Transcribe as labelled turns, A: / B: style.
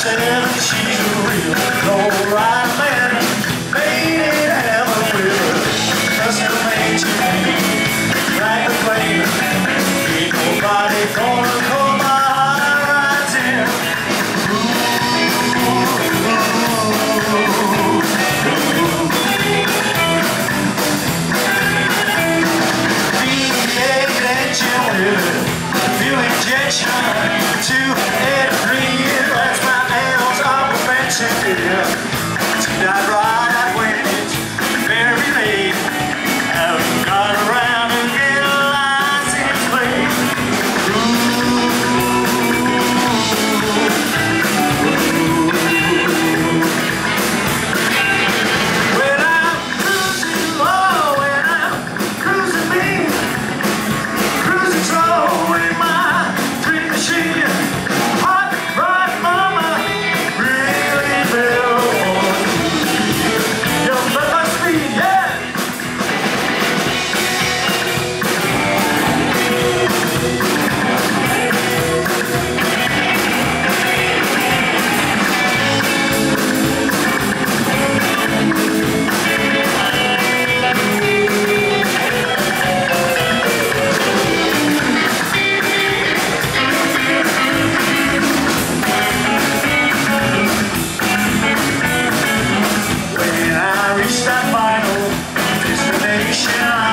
A: pretend she's real, no right. Yeah.